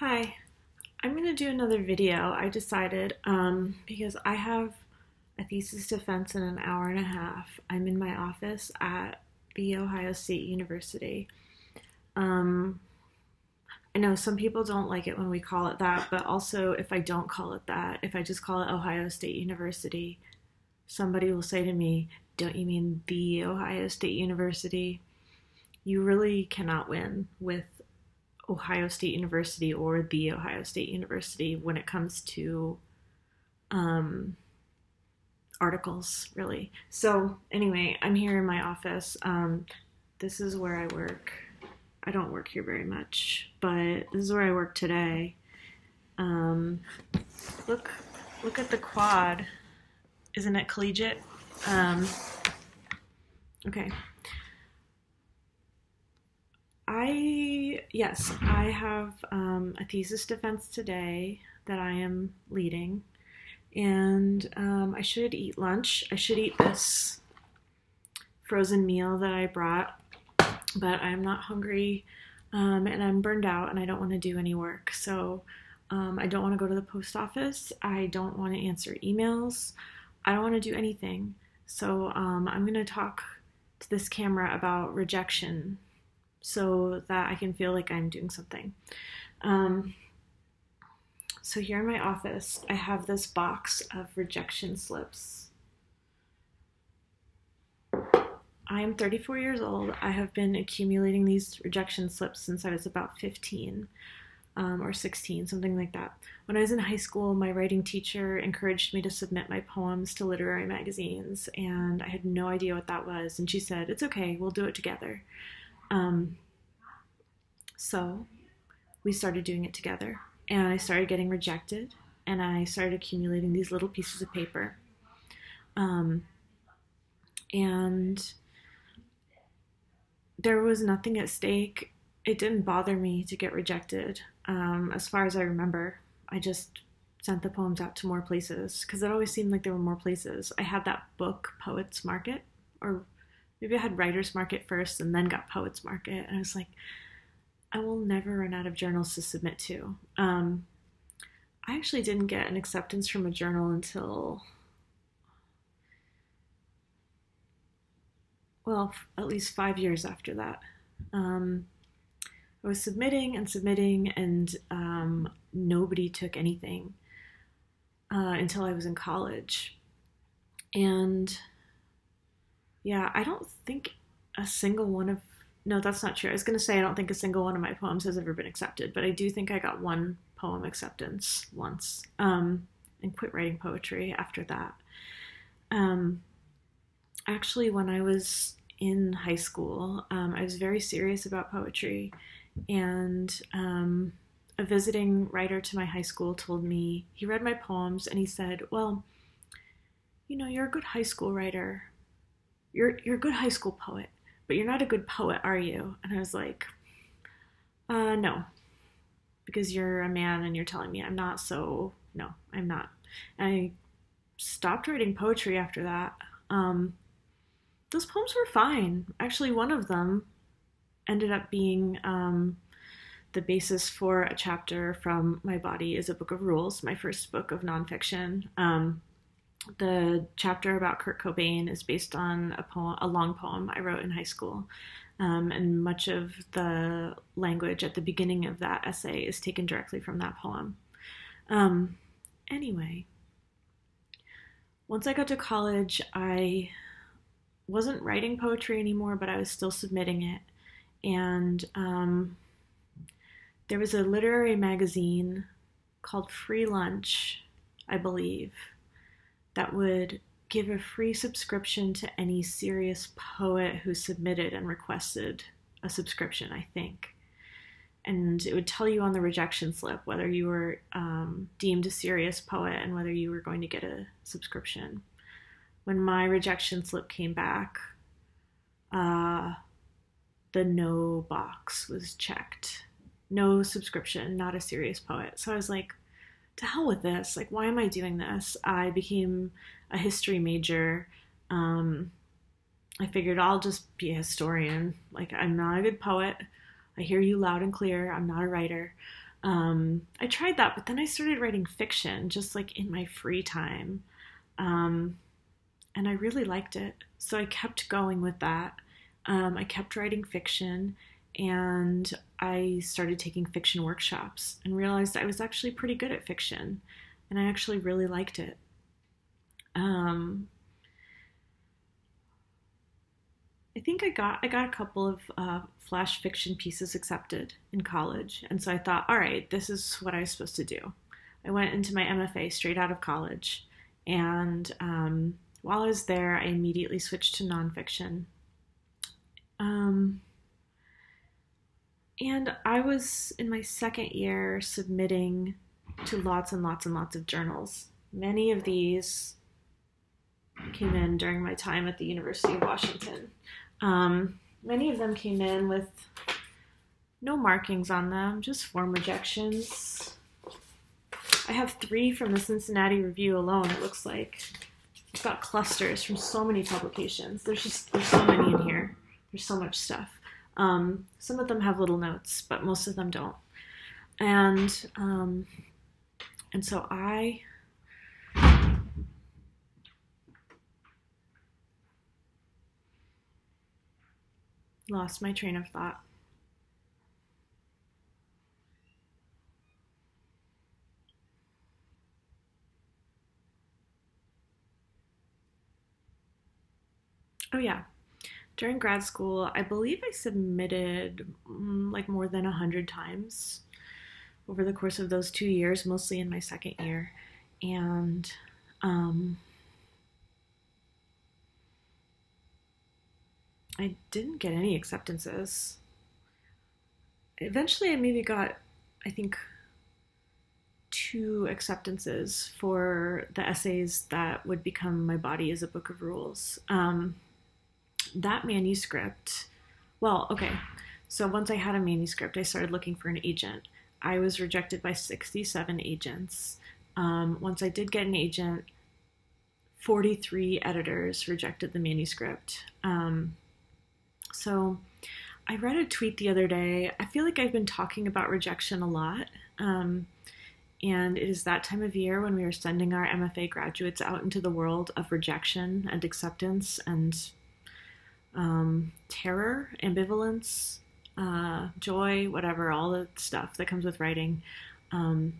Hi, I'm going to do another video. I decided um, because I have a thesis defense in an hour and a half. I'm in my office at The Ohio State University. Um, I know some people don't like it when we call it that, but also if I don't call it that, if I just call it Ohio State University, somebody will say to me, Don't you mean The Ohio State University? You really cannot win with Ohio State University or the Ohio State University when it comes to um, articles, really. So, anyway, I'm here in my office. Um, this is where I work. I don't work here very much, but this is where I work today. Um, look, look at the quad. Isn't it collegiate? Um, okay. I, yes, I have um, a thesis defense today that I am leading, and um, I should eat lunch. I should eat this frozen meal that I brought, but I'm not hungry um, and I'm burned out and I don't want to do any work. So um, I don't want to go to the post office. I don't want to answer emails. I don't want to do anything. So um, I'm going to talk to this camera about rejection so that I can feel like I'm doing something. Um, so here in my office, I have this box of rejection slips. I am 34 years old. I have been accumulating these rejection slips since I was about 15 um, or 16, something like that. When I was in high school, my writing teacher encouraged me to submit my poems to literary magazines, and I had no idea what that was. And she said, It's okay, we'll do it together. Um, so we started doing it together, and I started getting rejected, and I started accumulating these little pieces of paper. Um, and there was nothing at stake. It didn't bother me to get rejected. Um, as far as I remember, I just sent the poems out to more places because it always seemed like there were more places. I had that book, Poets Market, or maybe I had Writers Market first and then got Poets Market. And I was like, I will never run out of journals to submit to. Um, I actually didn't get an acceptance from a journal until, well, at least five years after that. Um, I was submitting and submitting, and um, nobody took anything uh, until I was in college. And yeah, I don't think a single one of no, that's not true. I was to say I don't think a single one of my poems has ever been accepted, but I do think I got one poem acceptance once um, and quit writing poetry after that. Um, actually, when I was in high school, um, I was very serious about poetry, and um, a visiting writer to my high school told me he read my poems and he said, "Well, you know, you're a good high school writer. You're you're a good high school poet." but you're not a good poet, are you? And I was like, uh, no, because you're a man and you're telling me I'm not, so no, I'm not. And I stopped writing poetry after that. Um, those poems were fine. Actually, one of them ended up being um, the basis for a chapter from My Body is a Book of Rules, my first book of nonfiction. Um, the chapter about Kurt Cobain is based on a poem, a long poem I wrote in high school, um, and much of the language at the beginning of that essay is taken directly from that poem. Um, anyway, once I got to college, I wasn't writing poetry anymore, but I was still submitting it, and um, there was a literary magazine called Free Lunch, I believe that would give a free subscription to any serious poet who submitted and requested a subscription, I think. And it would tell you on the rejection slip whether you were um, deemed a serious poet and whether you were going to get a subscription. When my rejection slip came back, uh, the no box was checked. No subscription, not a serious poet. So I was like, to hell with this. Like, why am I doing this? I became a history major. Um, I figured I'll just be a historian. Like, I'm not a good poet. I hear you loud and clear. I'm not a writer. Um, I tried that, but then I started writing fiction just like in my free time. Um, and I really liked it. So I kept going with that. Um, I kept writing fiction and I started taking fiction workshops and realized I was actually pretty good at fiction and I actually really liked it. Um, I think I got I got a couple of uh, flash fiction pieces accepted in college, and so I thought, all right, this is what I was supposed to do. I went into my MFA straight out of college, and um, while I was there, I immediately switched to nonfiction. And I was in my second year submitting to lots and lots and lots of journals. Many of these came in during my time at the University of Washington. Um, many of them came in with no markings on them, just form rejections. I have three from the Cincinnati Review alone, it looks like. I've got clusters from so many publications. There's just there's so many in here. There's so much stuff. Um, some of them have little notes, but most of them don't. And um, and so I lost my train of thought. Oh, yeah. During grad school, I believe I submitted mm, like more than a hundred times over the course of those two years, mostly in my second year. And um, I didn't get any acceptances. Eventually, I maybe got, I think, two acceptances for the essays that would become My Body is a Book of Rules. Um, that manuscript, well, okay. So once I had a manuscript, I started looking for an agent. I was rejected by 67 agents. Um, once I did get an agent, 43 editors rejected the manuscript. Um, so I read a tweet the other day. I feel like I've been talking about rejection a lot. Um, and it is that time of year when we are sending our MFA graduates out into the world of rejection and acceptance and um, terror, ambivalence, uh, joy, whatever, all the stuff that comes with writing. Um,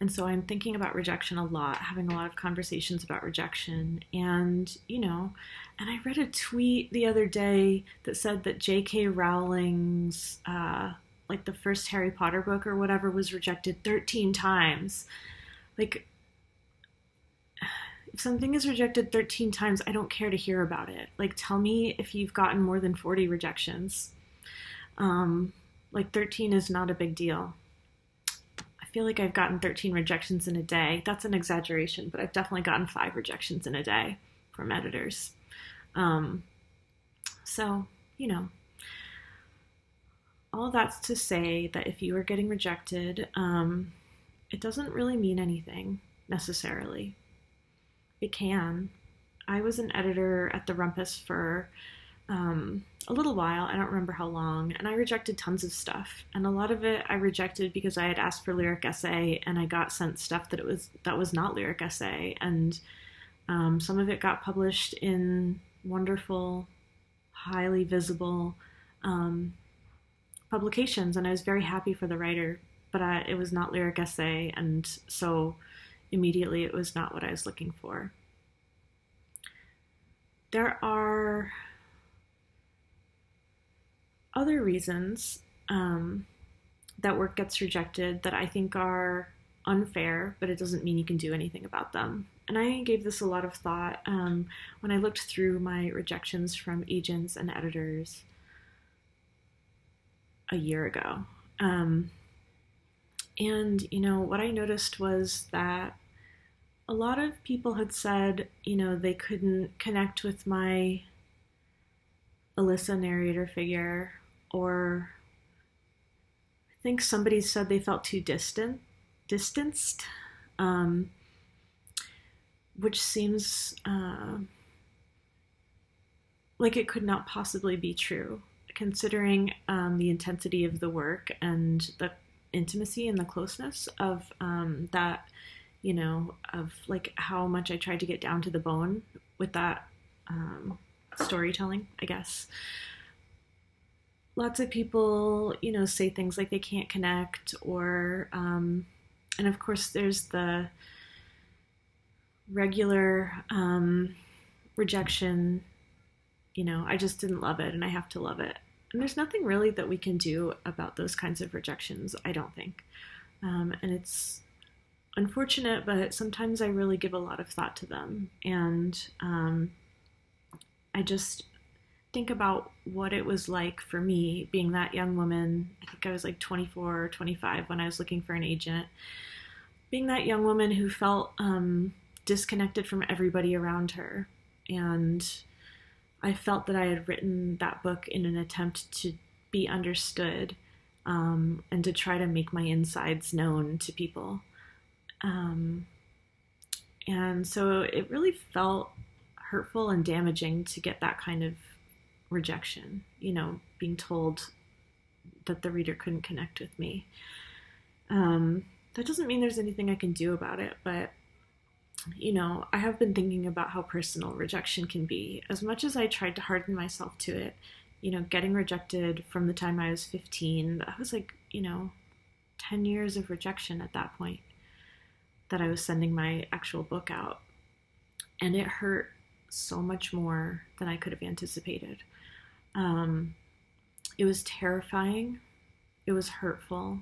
and so I'm thinking about rejection a lot, having a lot of conversations about rejection. And, you know, and I read a tweet the other day that said that J.K. Rowling's, uh, like the first Harry Potter book or whatever, was rejected 13 times. Like, if something is rejected 13 times, I don't care to hear about it. Like, tell me if you've gotten more than 40 rejections. Um, like, 13 is not a big deal. I feel like I've gotten 13 rejections in a day. That's an exaggeration, but I've definitely gotten five rejections in a day from editors. Um, so, you know, all that's to say that if you are getting rejected, um, it doesn't really mean anything necessarily. It can. I was an editor at the Rumpus for um, a little while. I don't remember how long, and I rejected tons of stuff. And a lot of it I rejected because I had asked for lyric essay, and I got sent stuff that it was that was not lyric essay, and um, some of it got published in wonderful, highly visible um, publications, and I was very happy for the writer. But I, it was not lyric essay, and so immediately it was not what I was looking for. There are other reasons um, that work gets rejected that I think are unfair, but it doesn't mean you can do anything about them and I gave this a lot of thought um, when I looked through my rejections from agents and editors a year ago. Um, and, you know, what I noticed was that a lot of people had said, you know, they couldn't connect with my Elissa narrator figure, or I think somebody said they felt too distant, distanced. Um, which seems uh, like it could not possibly be true, considering um, the intensity of the work and the intimacy and the closeness of um, that, you know, of like how much I tried to get down to the bone with that um, storytelling, I guess. Lots of people, you know, say things like they can't connect, or, um, and of course, there's the regular um, rejection. You know, I just didn't love it and I have to love it. And there's nothing really that we can do about those kinds of rejections, I don't think. Um, and it's unfortunate, but sometimes I really give a lot of thought to them. And um, I just think about what it was like for me being that young woman. I think I was like 24 or 25 when I was looking for an agent. Being that young woman who felt um, disconnected from everybody around her. And I felt that I had written that book in an attempt to be understood um, and to try to make my insides known to people. Um, and so it really felt hurtful and damaging to get that kind of rejection, you know, being told that the reader couldn't connect with me. Um, that doesn't mean there's anything I can do about it, but you know, I have been thinking about how personal rejection can be. As much as I tried to harden myself to it, you know, getting rejected from the time I was 15, that was like, you know, 10 years of rejection at that point that I was sending my actual book out. And it hurt so much more than I could have anticipated. Um, it was terrifying, it was hurtful,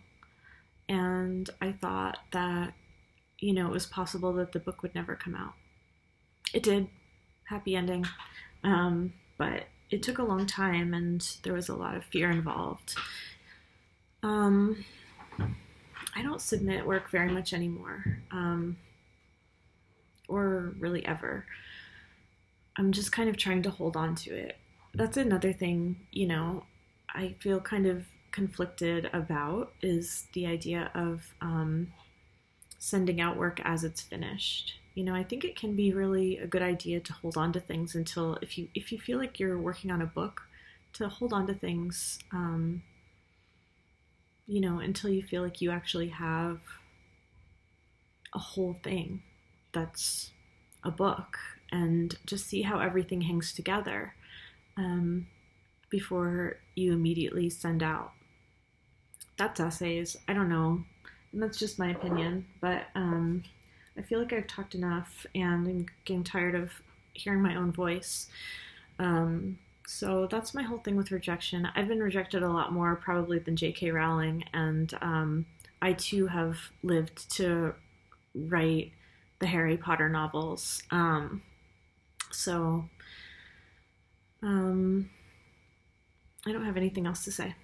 and I thought that you know, it was possible that the book would never come out. It did, happy ending, um, but it took a long time and there was a lot of fear involved. Um, I don't submit work very much anymore, um, or really ever. I'm just kind of trying to hold on to it. That's another thing, you know, I feel kind of conflicted about is the idea of um, sending out work as it's finished. You know, I think it can be really a good idea to hold on to things until if you if you feel like you're working on a book, to hold on to things, um, you know, until you feel like you actually have a whole thing that's a book, and just see how everything hangs together um, before you immediately send out. That's essays. I don't know and that's just my opinion, but um, I feel like I've talked enough and I'm getting tired of hearing my own voice. Um, so that's my whole thing with rejection. I've been rejected a lot more probably than J.K. Rowling, and um, I too have lived to write the Harry Potter novels. Um, so um, I don't have anything else to say.